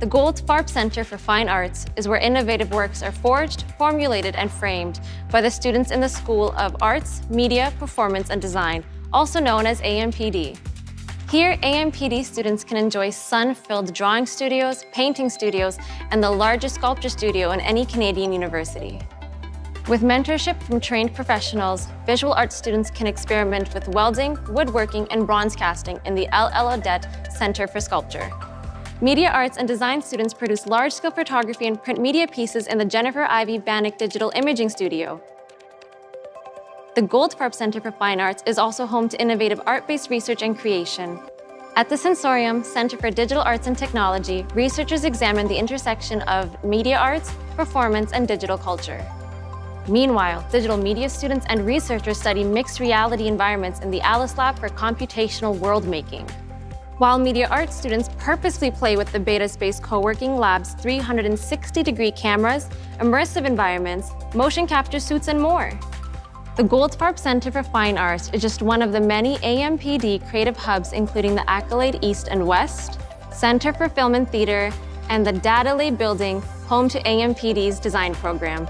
The Goldfarb Center for Fine Arts is where innovative works are forged, formulated, and framed by the students in the School of Arts, Media, Performance, and Design, also known as AMPD. Here, AMPD students can enjoy sun-filled drawing studios, painting studios, and the largest sculpture studio in any Canadian university. With mentorship from trained professionals, visual arts students can experiment with welding, woodworking, and bronze casting in the L.L. Audet Center for Sculpture. Media arts and design students produce large-scale photography and print media pieces in the Jennifer Ivey Bannock Digital Imaging Studio. The Goldfarb Center for Fine Arts is also home to innovative art-based research and creation. At the Sensorium Center for Digital Arts and Technology, researchers examine the intersection of media arts, performance, and digital culture. Meanwhile, digital media students and researchers study mixed reality environments in the Alice Lab for computational world making while media arts students purposely play with the Beta Space Co-working Lab's 360-degree cameras, immersive environments, motion capture suits, and more. The Goldfarb Center for Fine Arts is just one of the many AMPD creative hubs including the Accolade East and West, Center for Film and Theater, and the Data Lab building home to AMPD's design program.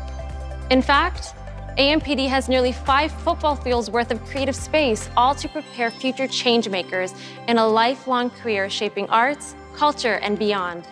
In fact, AMPD has nearly five football fields worth of creative space, all to prepare future changemakers in a lifelong career shaping arts, culture, and beyond.